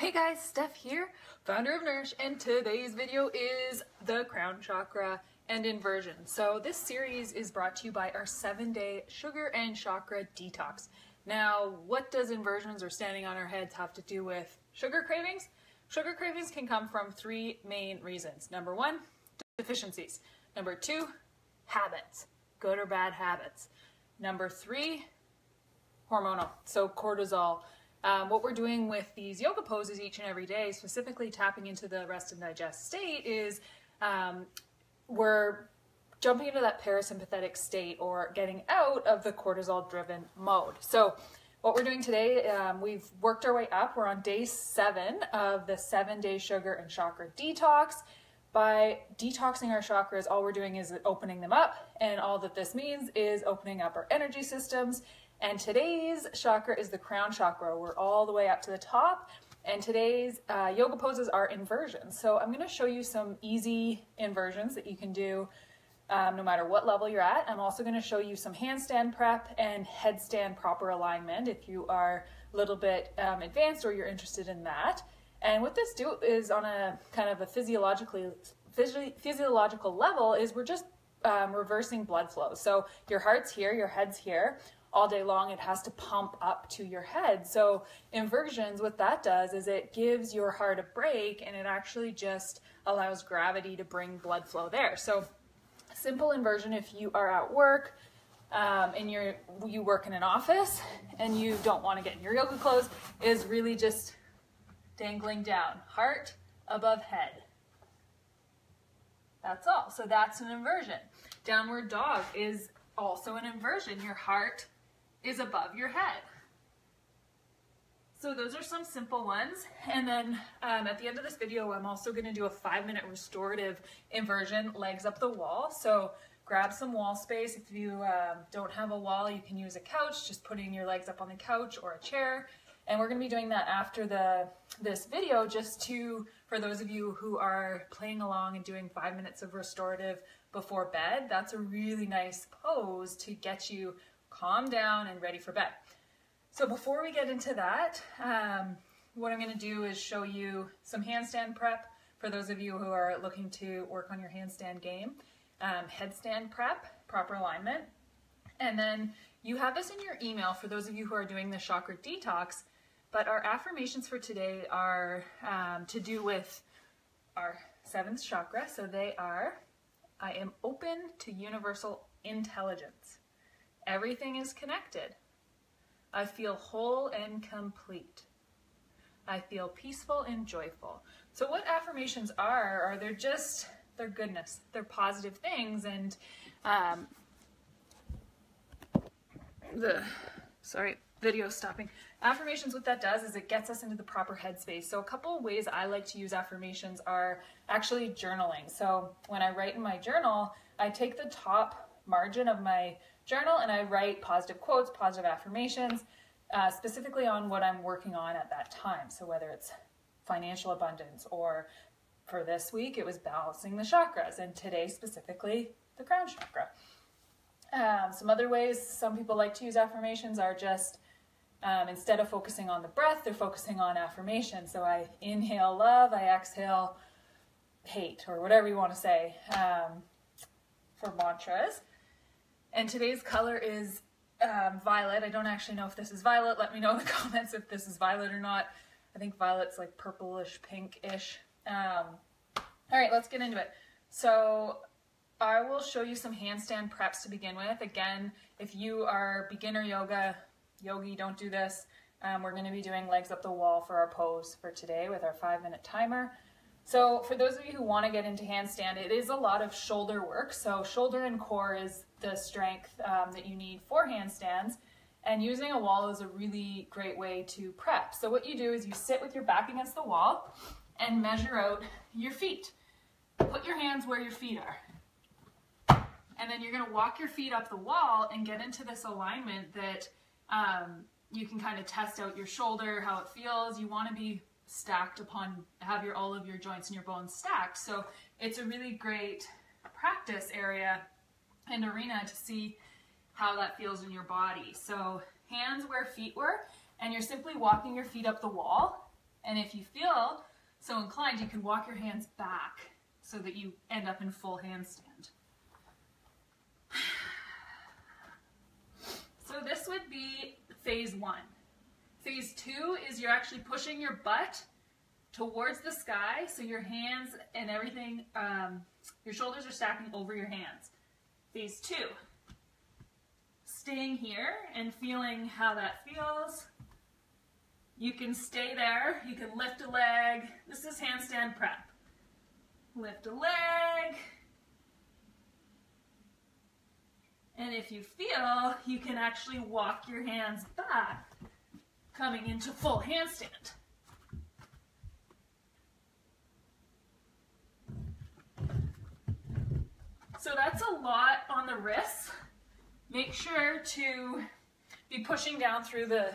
Hey guys, Steph here, founder of Nourish, and today's video is the crown chakra and inversion. So this series is brought to you by our seven day sugar and chakra detox. Now, what does inversions or standing on our heads have to do with sugar cravings? Sugar cravings can come from three main reasons. Number one, deficiencies. Number two, habits, good or bad habits. Number three, hormonal, so cortisol. Um, what we're doing with these yoga poses each and every day, specifically tapping into the rest and digest state, is um, we're jumping into that parasympathetic state or getting out of the cortisol driven mode. So, what we're doing today, um, we've worked our way up. We're on day seven of the seven day sugar and chakra detox. By detoxing our chakras, all we're doing is opening them up, and all that this means is opening up our energy systems and today's chakra is the crown chakra. We're all the way up to the top. And today's uh, yoga poses are inversions. So I'm going to show you some easy inversions that you can do um, no matter what level you're at. I'm also going to show you some handstand prep and headstand proper alignment if you are a little bit um, advanced or you're interested in that. And what this do is on a kind of a physiologically physio- physiological level is we're just um, reversing blood flow. So your heart's here, your head's here all day long, it has to pump up to your head. So, inversions, what that does is it gives your heart a break and it actually just allows gravity to bring blood flow there. So, simple inversion if you are at work um, and you're, you work in an office and you don't want to get in your yoga clothes, is really just dangling down, heart above head. That's all. So, that's an inversion. Downward dog is also an inversion. Your heart is above your head. So those are some simple ones. And then um, at the end of this video, I'm also gonna do a five minute restorative inversion, legs up the wall. So grab some wall space. If you um, don't have a wall, you can use a couch, just putting your legs up on the couch or a chair. And we're gonna be doing that after the this video just to, for those of you who are playing along and doing five minutes of restorative before bed, that's a really nice pose to get you calm down and ready for bed. So before we get into that, um, what I'm going to do is show you some handstand prep for those of you who are looking to work on your handstand game, um, headstand prep, proper alignment, and then you have this in your email for those of you who are doing the chakra detox. But our affirmations for today are um, to do with our seventh chakra. So they are I am open to universal intelligence. Everything is connected. I feel whole and complete. I feel peaceful and joyful. So what affirmations are, are they're just, they're goodness. They're positive things. And um, the, sorry, video stopping. Affirmations, what that does is it gets us into the proper headspace. So a couple ways I like to use affirmations are actually journaling. So when I write in my journal, I take the top margin of my journal and I write positive quotes, positive affirmations, uh, specifically on what I'm working on at that time. So whether it's financial abundance or for this week it was balancing the chakras and today specifically the crown chakra. Um, some other ways some people like to use affirmations are just um, instead of focusing on the breath, they're focusing on affirmation. So I inhale love, I exhale hate, or whatever you want to say um, for mantras. And today's color is um, violet. I don't actually know if this is violet. Let me know in the comments if this is violet or not. I think violet's like purplish, pinkish. Um, all right, let's get into it. So I will show you some handstand preps to begin with. Again, if you are beginner yoga, yogi, don't do this. Um, we're going to be doing legs up the wall for our pose for today with our five minute timer. So for those of you who want to get into handstand, it is a lot of shoulder work. So shoulder and core is the strength um, that you need for handstands. And using a wall is a really great way to prep. So what you do is you sit with your back against the wall and measure out your feet. Put your hands where your feet are. And then you're gonna walk your feet up the wall and get into this alignment that um, you can kind of test out your shoulder, how it feels. You wanna be stacked upon, have your all of your joints and your bones stacked. So it's a really great practice area and arena to see how that feels in your body. So hands where feet were, and you're simply walking your feet up the wall And if you feel so inclined, you can walk your hands back so that you end up in full handstand. So this would be phase one. Phase two is you're actually pushing your butt towards the sky, so your hands and everything, um, your shoulders are stacking over your hands. Phase two, staying here and feeling how that feels. You can stay there, you can lift a leg. This is handstand prep. Lift a leg. And if you feel, you can actually walk your hands back, coming into full handstand. So that's a lot on the wrists. Make sure to be pushing down through the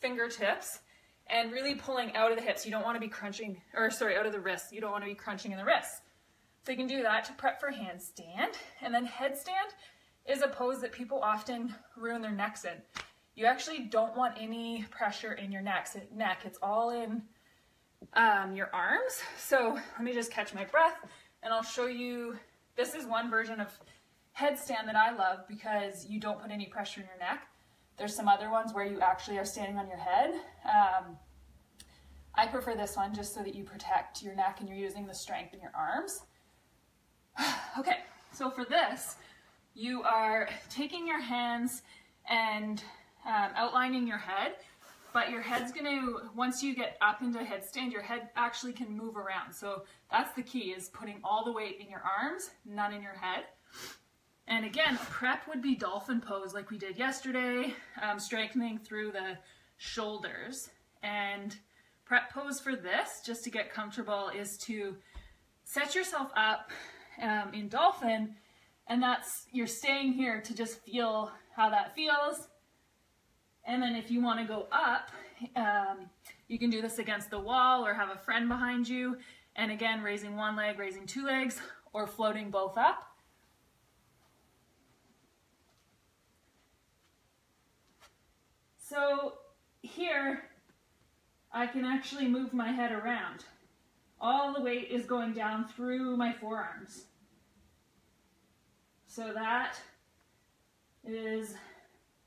fingertips and really pulling out of the hips. You don't want to be crunching, or sorry, out of the wrists. You don't want to be crunching in the wrists. So you can do that to prep for handstand. And then headstand is a pose that people often ruin their necks in. You actually don't want any pressure in your neck. neck. It's all in um, your arms. So let me just catch my breath and I'll show you this is one version of headstand that I love because you don't put any pressure in your neck. There's some other ones where you actually are standing on your head. Um, I prefer this one just so that you protect your neck and you're using the strength in your arms. okay, so for this, you are taking your hands and um, outlining your head, but your head's going to, once you get up into headstand, your head actually can move around. So that's the key is putting all the weight in your arms, none in your head. And again, prep would be dolphin pose like we did yesterday, um, strengthening through the shoulders. And prep pose for this, just to get comfortable, is to set yourself up um, in dolphin, and that's, you're staying here to just feel how that feels, and then if you want to go up, um, you can do this against the wall or have a friend behind you. And again, raising one leg, raising two legs, or floating both up. So here, I can actually move my head around. All the weight is going down through my forearms. So that is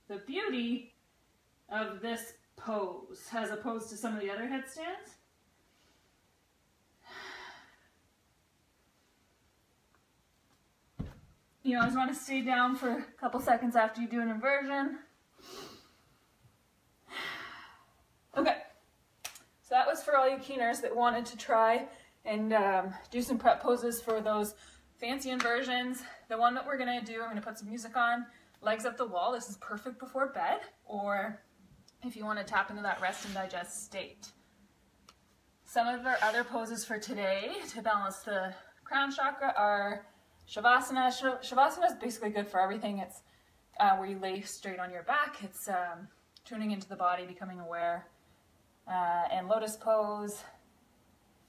the beauty of this pose as opposed to some of the other headstands. You always want to stay down for a couple seconds after you do an inversion. Okay, so that was for all you keeners that wanted to try and um, do some prep poses for those fancy inversions. The one that we're gonna do, I'm gonna put some music on, legs up the wall. This is perfect before bed or if you want to tap into that rest and digest state. Some of our other poses for today to balance the crown chakra are Shavasana. Shavasana is basically good for everything. It's uh, where you lay straight on your back. It's um, tuning into the body, becoming aware. Uh, and lotus pose.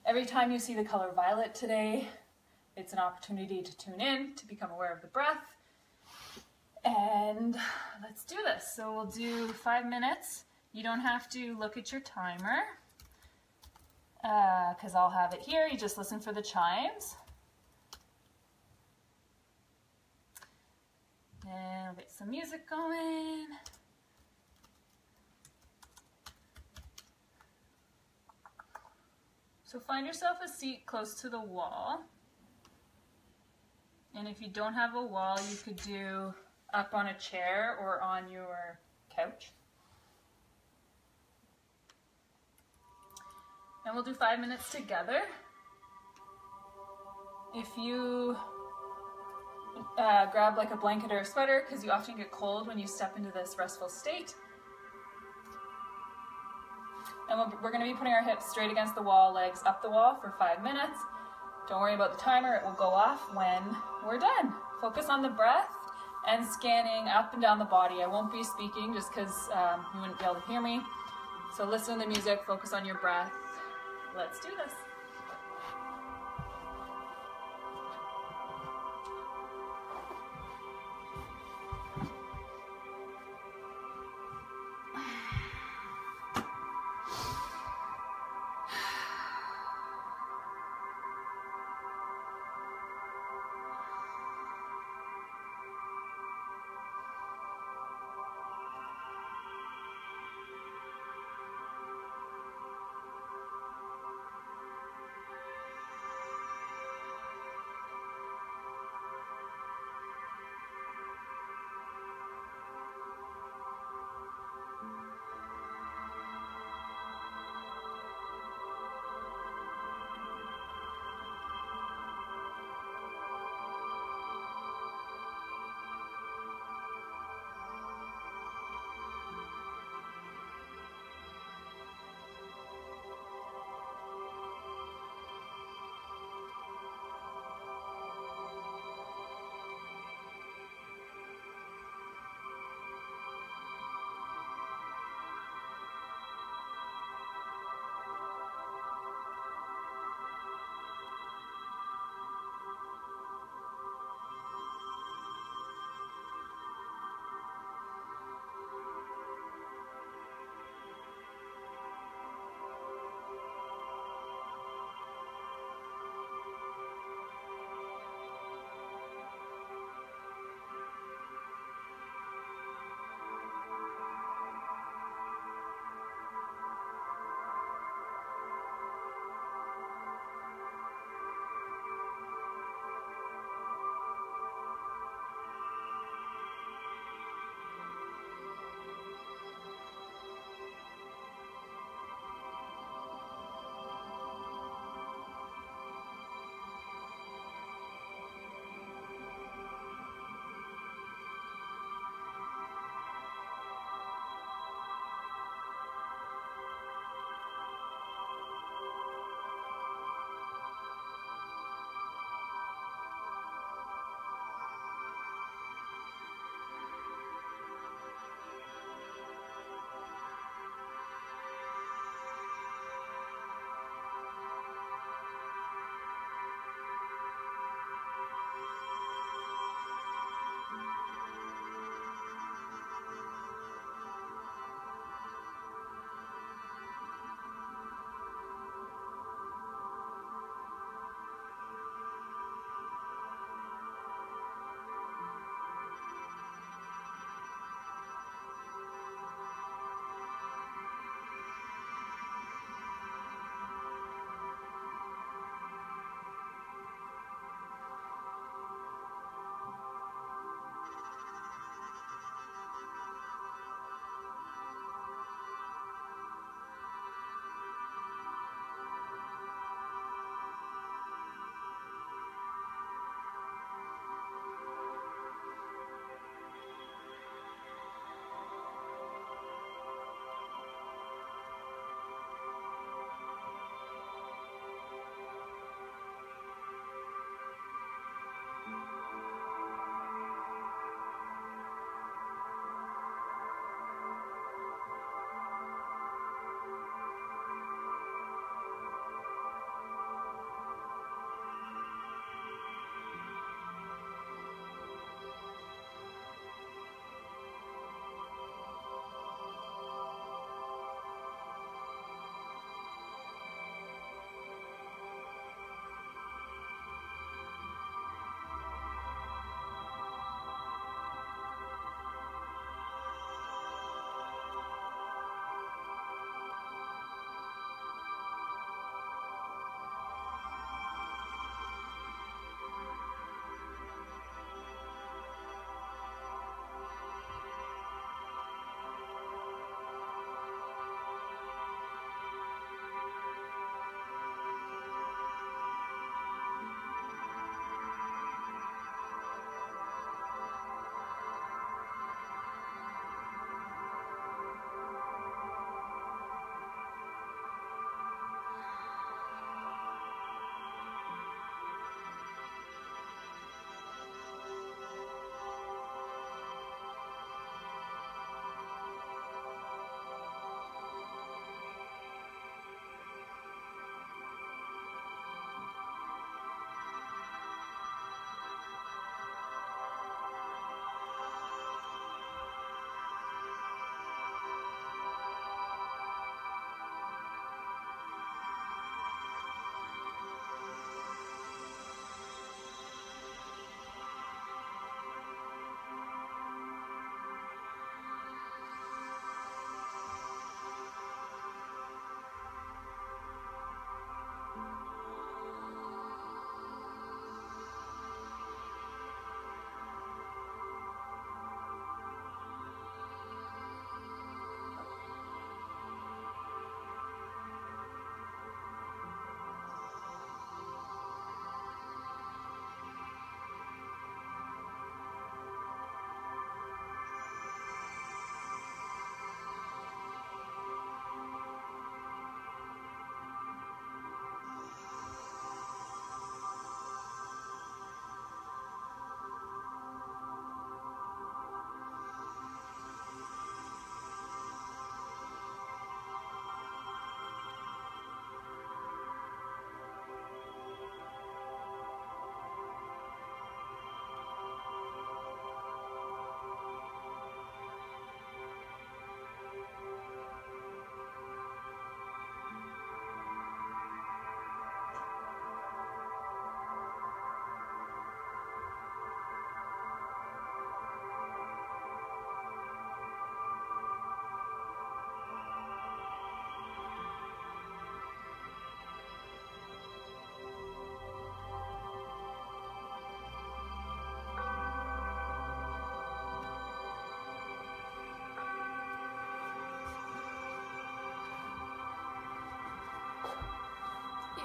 Every time you see the color violet today, it's an opportunity to tune in, to become aware of the breath. And let's do this. So we'll do five minutes. You don't have to look at your timer because uh, I'll have it here. You just listen for the chimes. And we'll get some music going. So find yourself a seat close to the wall. And if you don't have a wall, you could do up on a chair or on your couch. And we'll do five minutes together. If you uh, grab like a blanket or a sweater, because you often get cold when you step into this restful state. And we we're going to be putting our hips straight against the wall, legs up the wall for five minutes. Don't worry about the timer, it will go off when we're done. Focus on the breath and scanning up and down the body. I won't be speaking just because um, you wouldn't be able to hear me. So listen to the music, focus on your breath. Let's do this.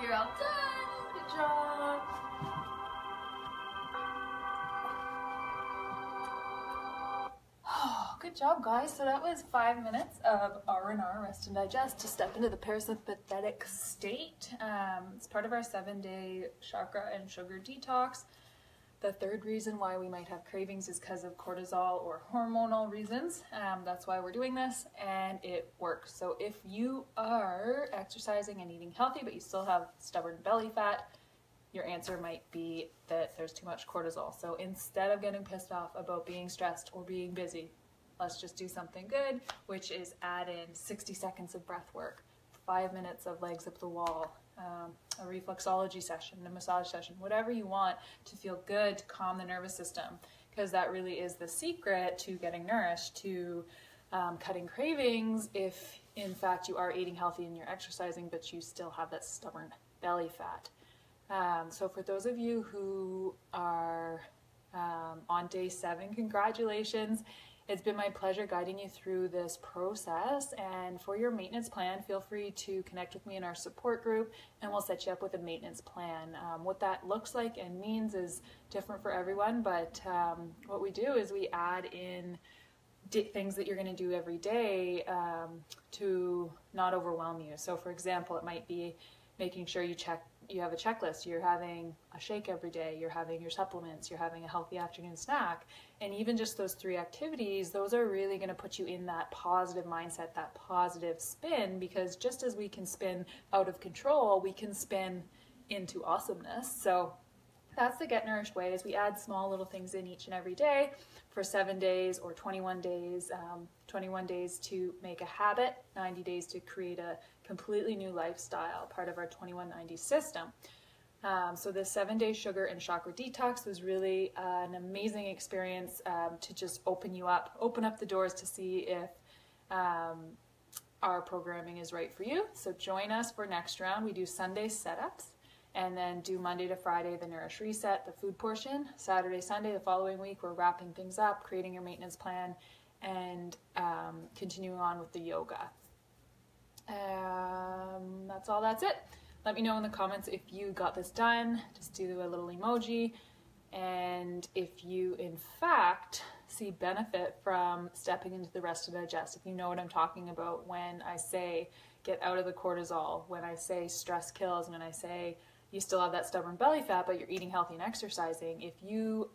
You're all done. Good job. Good job, guys. So that was five minutes of R&R, rest and digest, to step into the parasympathetic state. Um, it's part of our seven-day chakra and sugar detox. The third reason why we might have cravings is because of cortisol or hormonal reasons. Um, that's why we're doing this, and it works. So if you are exercising and eating healthy, but you still have stubborn belly fat, your answer might be that there's too much cortisol. So instead of getting pissed off about being stressed or being busy, let's just do something good, which is add in 60 seconds of breath work, five minutes of legs up the wall, um, a reflexology session, a massage session, whatever you want to feel good, to calm the nervous system, because that really is the secret to getting nourished, to um, cutting cravings if in fact you are eating healthy and you're exercising, but you still have that stubborn belly fat. Um, so for those of you who are um, on day seven, congratulations. It's been my pleasure guiding you through this process. And for your maintenance plan, feel free to connect with me in our support group and we'll set you up with a maintenance plan. Um, what that looks like and means is different for everyone, but um, what we do is we add in things that you're going to do every day um, to not overwhelm you. So, for example, it might be making sure you check you have a checklist. You're having a shake every day, you're having your supplements, you're having a healthy afternoon snack. And even just those three activities, those are really going to put you in that positive mindset, that positive spin, because just as we can spin out of control, we can spin into awesomeness. So that's the Get Nourished way is we add small little things in each and every day for seven days or 21 days, um, 21 days to make a habit, 90 days to create a completely new lifestyle, part of our 2190 system. Um, so the seven day sugar and chakra detox was really uh, an amazing experience um, to just open you up, open up the doors to see if um, our programming is right for you. So join us for next round. We do Sunday setups and then do Monday to Friday the Nourish Reset, the food portion. Saturday, Sunday, the following week, we're wrapping things up, creating your maintenance plan, and um, continuing on with the yoga. Um, that's all, that's it. Let me know in the comments if you got this done. Just do a little emoji. And if you, in fact, see benefit from stepping into the rest to digest, if you know what I'm talking about when I say get out of the cortisol, when I say stress kills, when I say you still have that stubborn belly fat, but you're eating healthy and exercising, if you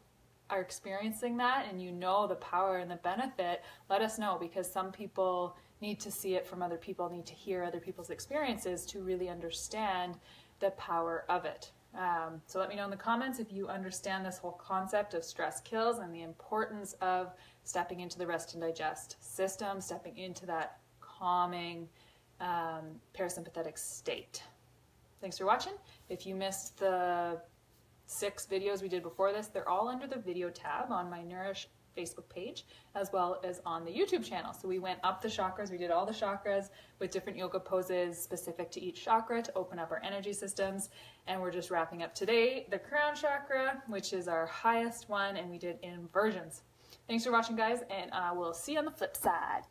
are experiencing that and you know the power and the benefit, let us know because some people need to see it from other people, need to hear other people's experiences to really understand the power of it. Um, so let me know in the comments if you understand this whole concept of stress kills and the importance of stepping into the rest and digest system, stepping into that calming um, parasympathetic state. Thanks for watching. If you missed the six videos we did before this, they're all under the video tab on my Nourish Facebook page as well as on the YouTube channel. So we went up the chakras, we did all the chakras with different yoga poses specific to each chakra to open up our energy systems. And we're just wrapping up today the crown chakra, which is our highest one, and we did inversions. Thanks for watching, guys, and uh, we'll see you on the flip side.